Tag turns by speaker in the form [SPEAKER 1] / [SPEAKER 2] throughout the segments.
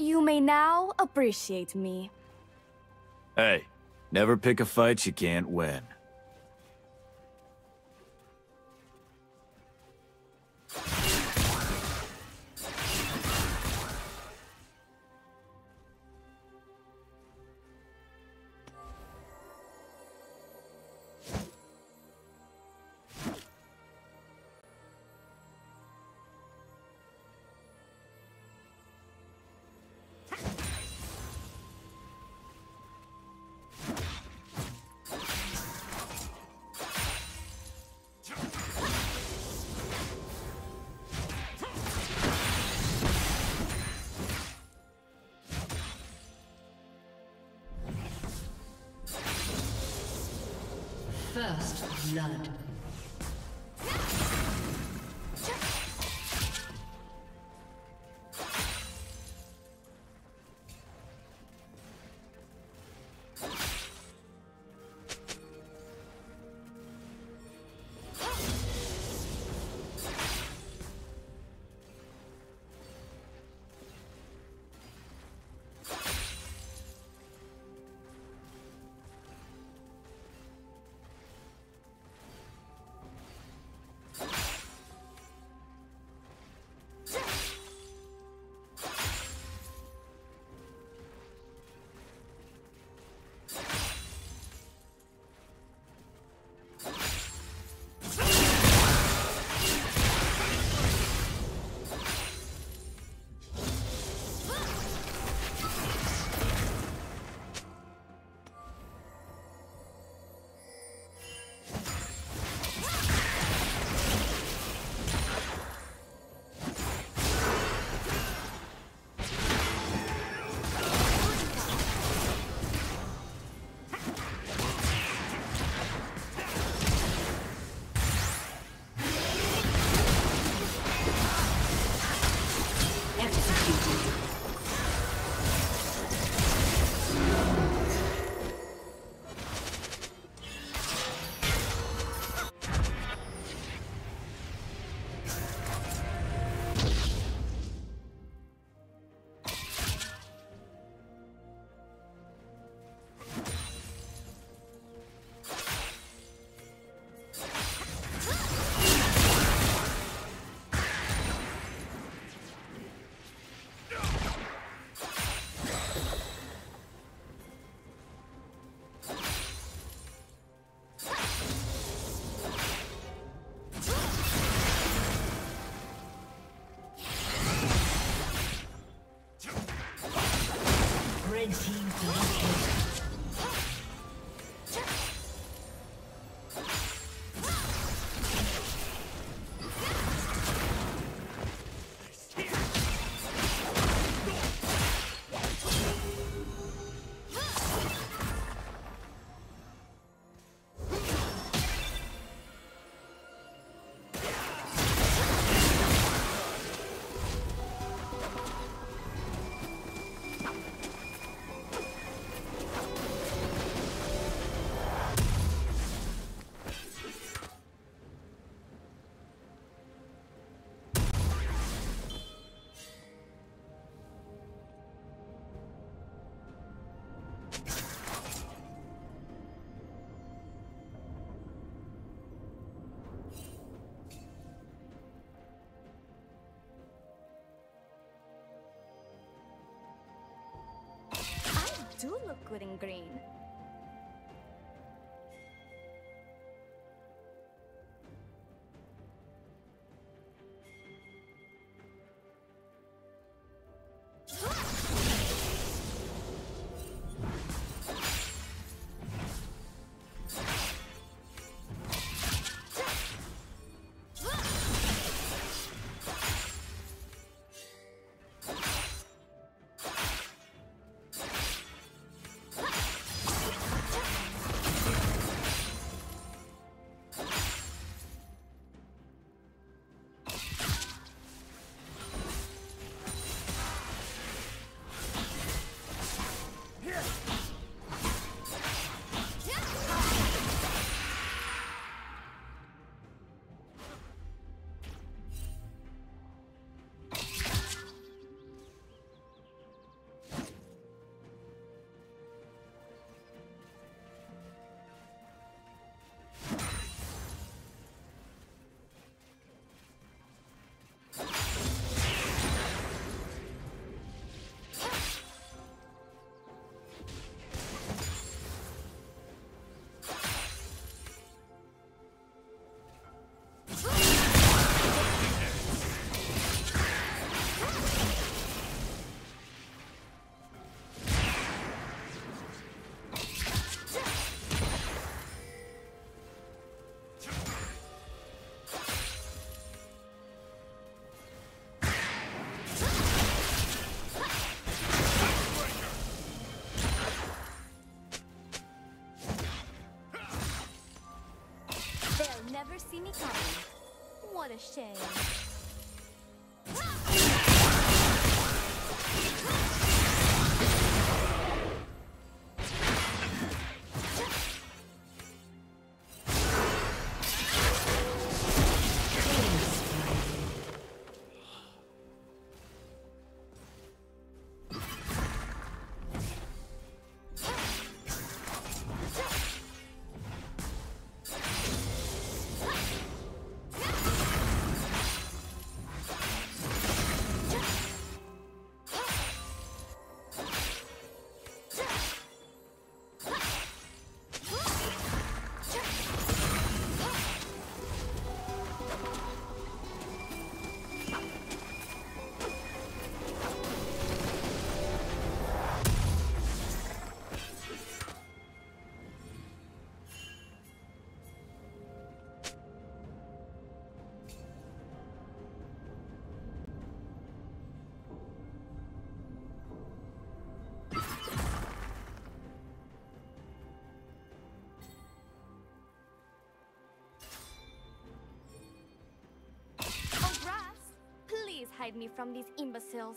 [SPEAKER 1] You may now appreciate me.
[SPEAKER 2] Hey, never pick a fight you can't win.
[SPEAKER 3] First blood.
[SPEAKER 1] Do look good in green. What a shame. Hide me from these imbeciles.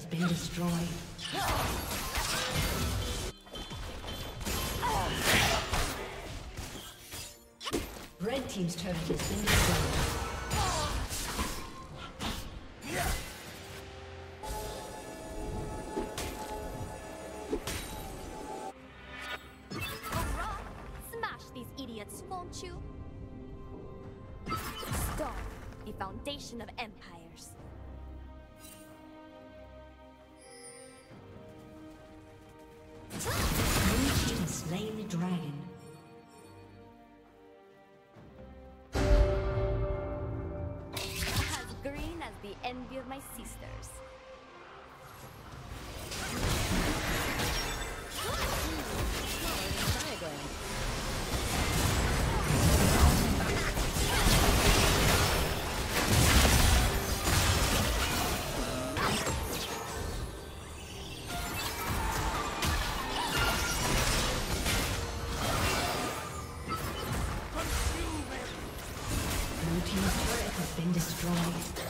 [SPEAKER 3] has been destroyed. Red team's turret has been destroyed.
[SPEAKER 1] of Smash the envy of my sisters.
[SPEAKER 3] Blue team's turret has been destroyed.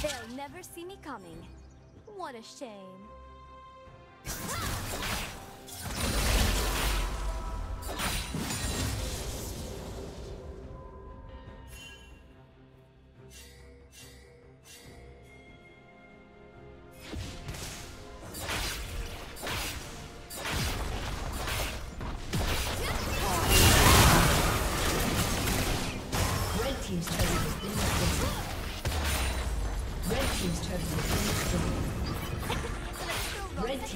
[SPEAKER 1] They'll never see me coming. What a shame.